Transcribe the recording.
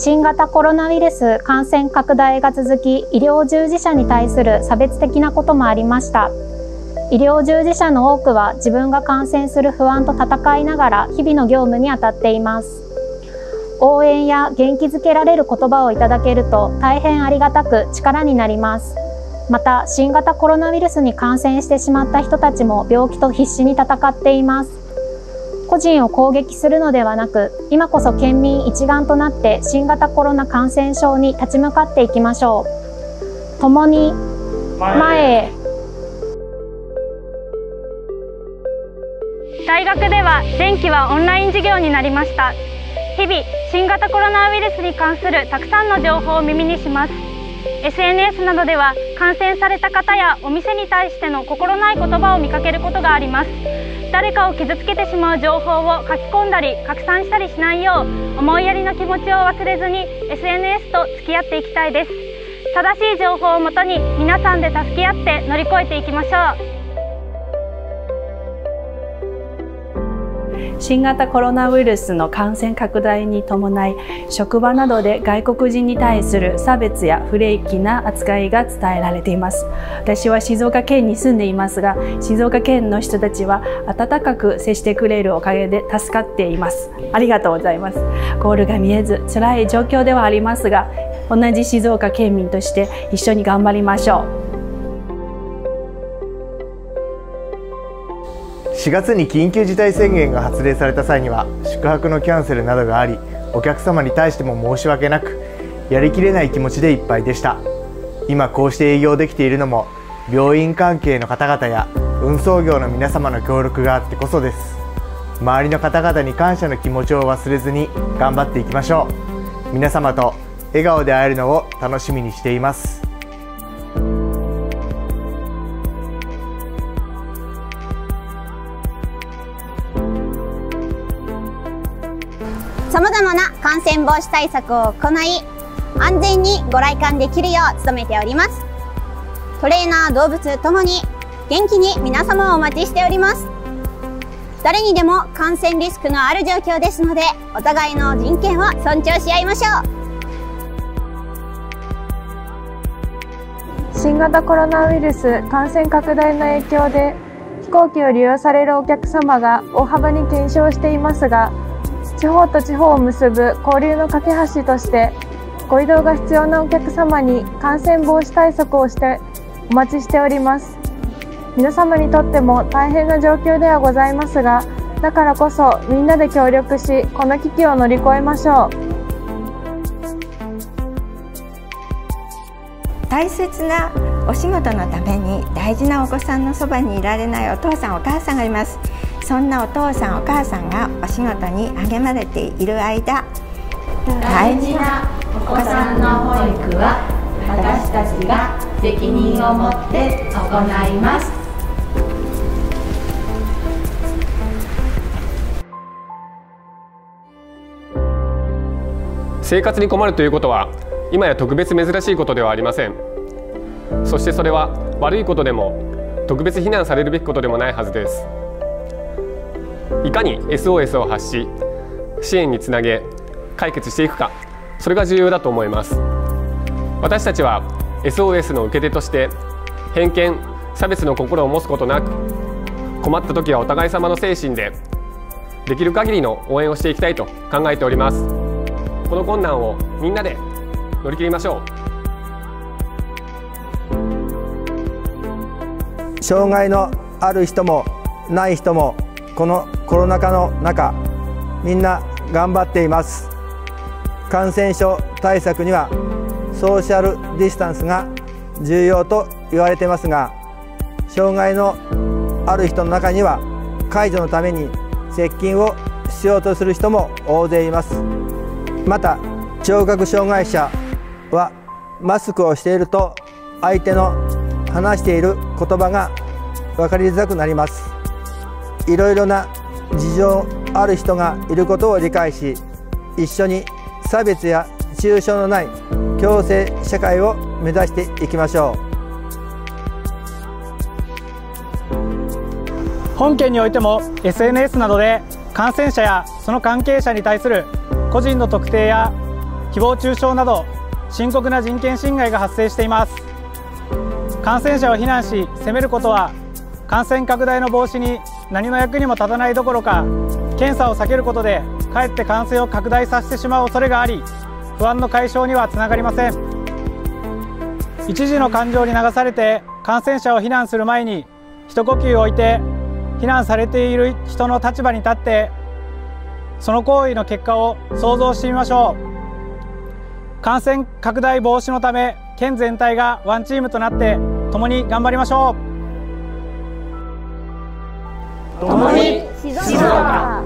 新型コロナウイルス感染拡大が続き、医療従事者に対する差別的なこともありました。医療従事者の多くは自分が感染する不安と戦いながら日々の業務に当たっています。応援や元気づけられる言葉をいただけると大変ありがたく力になります。また、新型コロナウイルスに感染してしまった人たちも病気と必死に戦っています。個人を攻撃するのではなく、今こそ県民一丸となって新型コロナ感染症に立ち向かっていきましょう。共に前へ。大学では前期はオンライン授業になりました。日々新型コロナウイルスに関するたくさんの情報を耳にします。SNS などでは感染された方やお店に対しての心ない言葉を見かけることがあります。誰かを傷つけてしまう情報を書き込んだり拡散したりしないよう思いやりの気持ちを忘れずに SNS と付き合っていきたいです。正しい情報をもとに皆さんで助け合って乗り越えていきましょう。新型コロナウイルスの感染拡大に伴い職場などで外国人に対する差別や不礼儀な扱いが伝えられています。私は静岡県に住んでいますが静岡県の人たちは温かく接してくれるおかげで助かっています。ありがとうございます。ゴールが見えず辛い状況ではありますが同じ静岡県民として一緒に頑張りましょう。4月に緊急事態宣言が発令された際には宿泊のキャンセルなどがありお客様に対しても申し訳なくやりきれない気持ちでいっぱいでした。今こうして営業できているのも病院関係の方々や運送業の皆様の協力があってこそです。周りの方々に感謝の気持ちを忘れずに頑張っていきましょう。皆様と笑顔で会えるのを楽しみにしています。さまざまな感染防止対策を行い安全にご来館できるよう努めております。トレーナー動物ともに元気に皆様をお待ちしております。誰にでも感染リスクのある状況ですのでお互いの人権を尊重し合いましょう。新型コロナウイルス感染拡大の影響で飛行機を利用されるお客様が大幅に減少していますが地方と地方を結ぶ交流の架け橋としてご移動が必要なお客様に感染防止対策をしてお待ちしております。皆様にとっても大変な状況ではございますがだからこそみんなで協力しこの危機を乗り越えましょう。大切なお仕事のために大事なお子さんのそばにいられないお父さんお母さんがいます。そんなお父さんお母さんがお仕事に励まれている間大事なお子さんの保育は私たちが責任を持って行います。生活に困るということは今や特別珍しいことではありません。そしてそれは悪いことでも特別非難されるべきことでもないはずです。いかに SOS を発し支援につなげ解決していくかそれが重要だと思います。私たちは SOS の受け手として偏見差別の心を持つことなく困った時はお互い様の精神でできる限りの応援をしていきたいと考えております。この困難をみんなで乗り切りましょう。障害のある人もない人もこのコロナ禍の中みんな頑張っています。感染症対策にはソーシャルディスタンスが重要と言われてますが障害のある人の中には解除のために接近をしようとする人も大勢います。また聴覚障害者はマスクをしていると相手の話している言葉が分かりづらくなります。いろいろな事情ある人がいることを理解し一緒に差別や中傷のない共生社会を目指していきましょう。本県においても SNS などで感染者やその関係者に対する個人の特定や誹誹謗中傷など深刻な人権侵害が発生しています。感染者を非難し責めることは感染拡大の防止に何の役にも立たないどころか検査を避けることでかえって感染を拡大させてしまう恐れがあり不安の解消にはつながりません。一時の感情に流されて感染者を非難する前に一呼吸置いて非難されている人の立場に立ってその行為の結果を想像してみましょう。感染拡大防止のため県全体がワンチームとなって共に頑張りましょう。ともに静岡